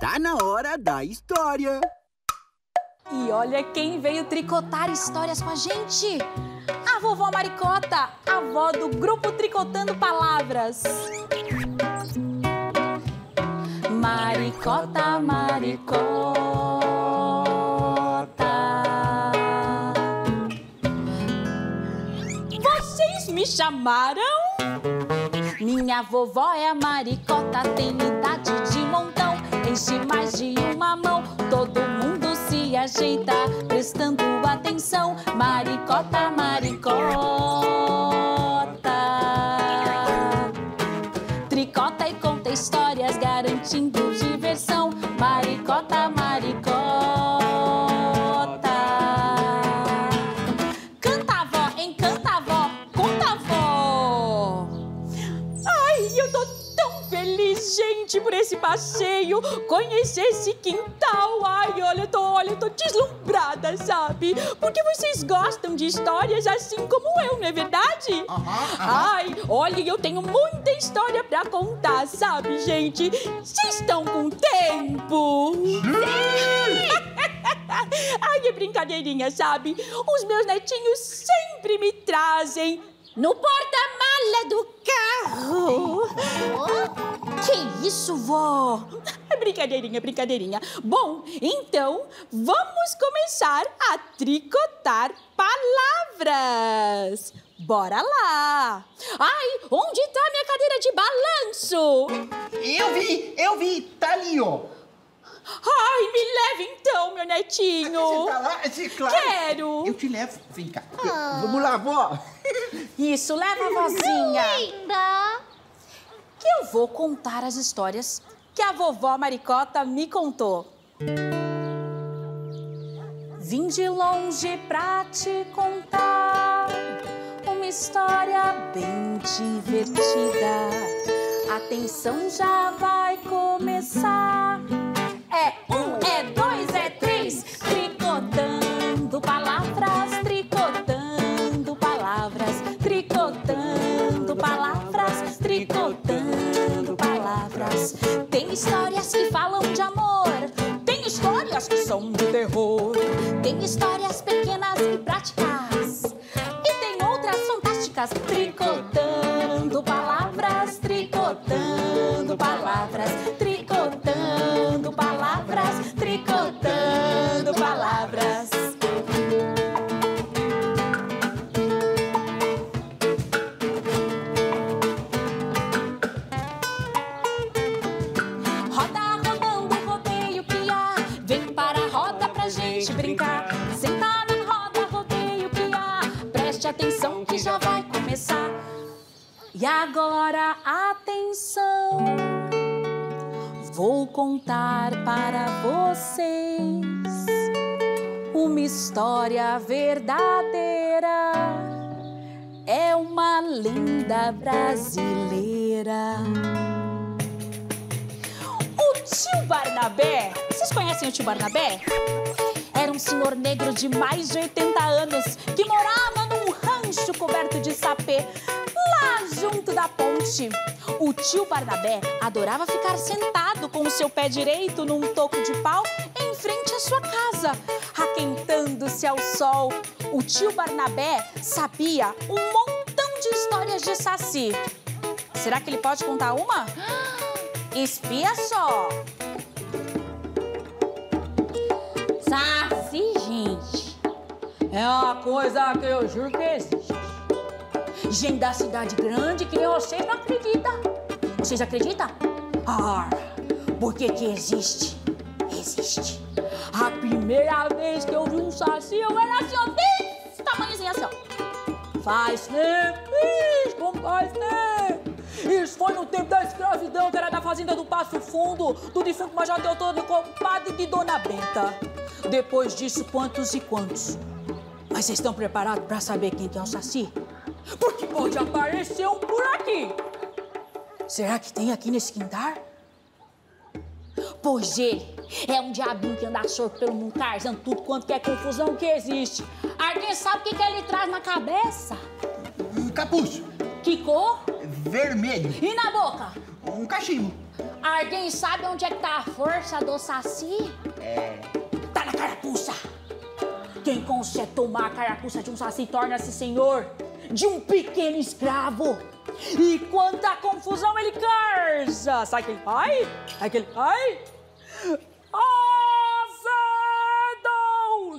Tá na hora da história. E olha quem veio tricotar histórias com a gente! A vovó Maricota, avó do grupo Tricotando Palavras. Maricota, Maricota. Vocês me chamaram? Minha vovó é a Maricota, tem idade de montão, enche mais de uma mão, todo mundo se ajeita, prestando atenção. Maricota, Maricota. Gente, por esse passeio, conhecer esse quintal. Ai, olha, eu tô, olha, eu tô deslumbrada, sabe? Porque vocês gostam de histórias assim como eu, não é verdade? Ai, olha, eu tenho muita história pra contar, sabe, gente? Vocês estão com tempo? Ai, é brincadeirinha, sabe? Os meus netinhos sempre me trazem no porta-mala do carro. Que isso, vó? É brincadeirinha, brincadeirinha. Bom, então vamos começar a tricotar palavras. Bora lá! Ai, onde tá minha cadeira de balanço? Eu vi, eu vi, tá ali, ó. Ai, me leve então, meu netinho. Você tá lá? Sim, claro. Quero. Eu te levo, vem cá. Vamos lá, vó. Isso, leva a vozinha. Linda! Que eu vou contar as histórias que a vovó Maricota me contou. Vim de longe pra te contar uma história bem divertida. Atenção, já vai começar. Fantásticas, tricotando palavras, tricotando palavras, tricotando palavras, tricotando palavras. Roda rodando, rodeio, piá. Vem para a roda pra gente brincar. E agora, atenção. Vou contar para vocês uma história verdadeira. É uma lenda brasileira. O tio Barnabé, vocês conhecem o tio Barnabé? Era um senhor negro de mais de 80 anos que morava coberto de sapê, lá junto da ponte. O tio Barnabé adorava ficar sentado com o seu pé direito num toco de pau em frente à sua casa, aquentando-se ao sol. O tio Barnabé sabia um montão de histórias de saci. Será que ele pode contar uma? Espia só! Saci, é uma coisa que eu juro que existe. Gente da cidade grande que nem vocês não acredita. Vocês acreditam? Ah, por que existe? Existe. A primeira vez que eu vi um saci, eu era assim, ó, desse tamanhozinho assim, ó. Faz tempo, isso, como faz tempo. Isso foi no tempo da escravidão, que era da fazenda do Passo Fundo, do defunto Major Teotônio, compadre de Dona Benta. Depois disso, quantos e quantos? Mas vocês estão preparados para saber quem que é o Saci? Porque pode aparecer um por aqui. Será que tem aqui nesse quintal? Pois ele é um diabinho que anda solto pelo mundo, carzando tudo quanto é confusão que existe. Alguém sabe o que, que ele traz na cabeça? Um capuz, Que cor? vermelho, E na boca? um cachimbo. Alguém sabe onde é que tá a força do Saci? É. Tá na carapuça. Quem consegue tomar a carapuça de um Saci torna-se senhor de um pequeno escravo. E quanta confusão ele causa! Sabe aquele ai? Aquele ai? Azedo!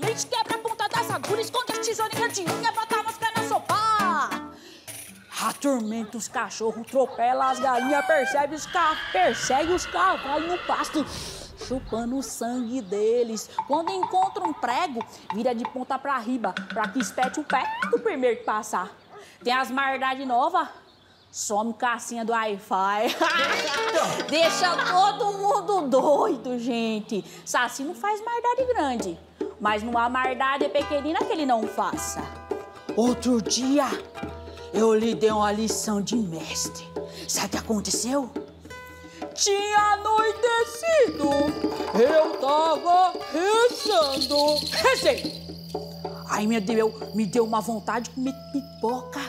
Leite quebra a ponta das agulhas, esconde as tesourinhas de unha, bota as pernas sopar. Atormenta os cachorros, atropela as galinhas, percebe os ca... persegue os cavalos no pasto, chupando o sangue deles. Quando encontra um prego, vira de ponta pra riba, pra que espete o pé do primeiro que passar. Tem as maldades novas, some cassinha do Wi-Fi. Deixa todo mundo doido, gente. Saci não faz maldade grande, mas há maldade pequenina que ele não faça. Outro dia, eu lhe dei uma lição de mestre. Sabe o que aconteceu? Tinha anoitecido, eu tava rezando. Rezei. Aí me deu, me deu uma vontade de comer pipoca.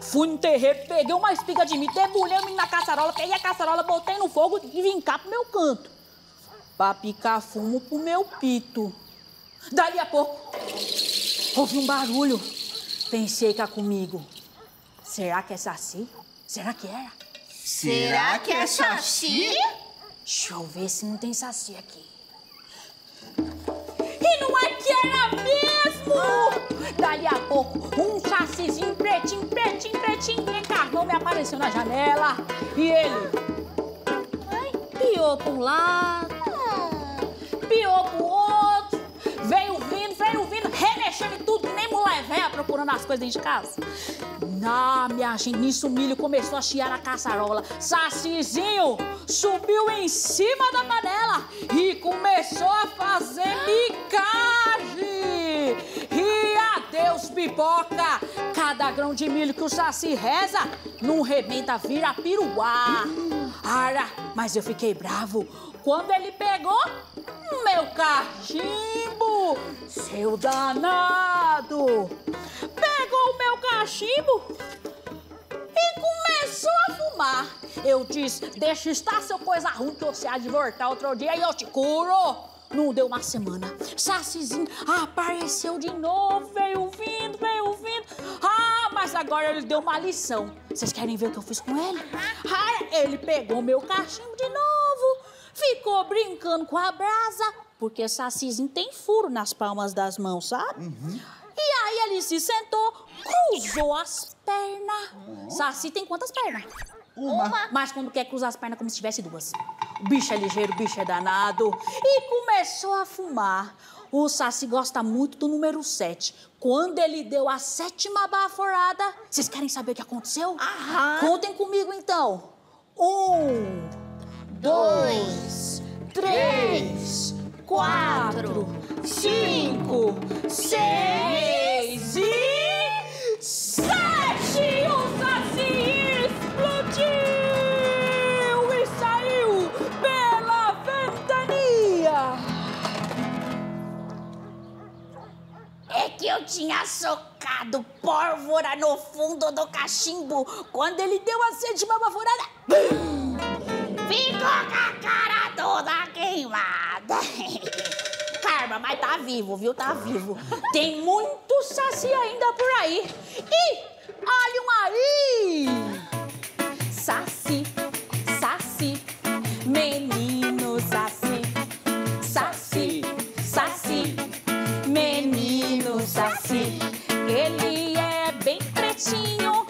Fui no terreiro, peguei uma espiga de milho, debulhei o na caçarola, peguei a caçarola, botei no fogo e vim cá pro meu canto. Pra picar fumo pro meu pito. Dali a pouco, ouvi um barulho. Pensei era comigo. Será que é saci? Será que era? Será que é Saci? Deixa eu ver se não tem saci aqui. E não é que era mesmo! Dali a pouco, um sacizinho pretinho, pretinho, pretinho, encarnou, me apareceu na janela. E ele piou pra um lado, piou pro outro, veio vindo, veio vindo, remexendo em tudo, que nem mulher velha procurando as coisas dentro de casa. Na minha gente, nisso o milho começou a chiar na caçarola. Sacizinho subiu em cima da panela e começou a fazer micagem. E adeus, pipoca! Cada grão de milho que o Saci reza, não rebenta, vira piruá. Ara, mas eu fiquei bravo quando ele pegou meu cachimbo, seu danado. Cachimbo e começou a fumar. Eu disse, deixa estar seu coisa ruim que você há de voltar outro dia e eu te curo. Não deu uma semana. Sacizinho apareceu de novo, veio vindo, veio vindo. Ah, mas agora ele deu uma lição. Vocês querem ver o que eu fiz com ele? Ah, ele pegou meu cachimbo de novo, ficou brincando com a brasa, porque Sacizinho tem furo nas palmas das mãos, sabe? E aí ele se sentou, cruzou as pernas. Saci tem quantas pernas? Uma. Mas quando quer cruzar as pernas como se tivesse duas. O bicho é ligeiro, o bicho é danado. E começou a fumar. O Saci gosta muito do número 7. Quando ele deu a sétima baforada, vocês querem saber o que aconteceu? Aham. Contem comigo então. Um, dois, três, quatro, cinco, seis e sete! O Saci explodiu e saiu pela ventania! É que eu tinha socado pólvora no fundo do cachimbo quando ele deu a sétima baforada. Ficou com a cara toda queimada. Karma, mas tá vivo, viu? Tá vivo. Tem muito saci ainda por aí. E olhem aí! Saci, saci, menino saci. Saci, saci, menino saci. Ele é bem pretinho,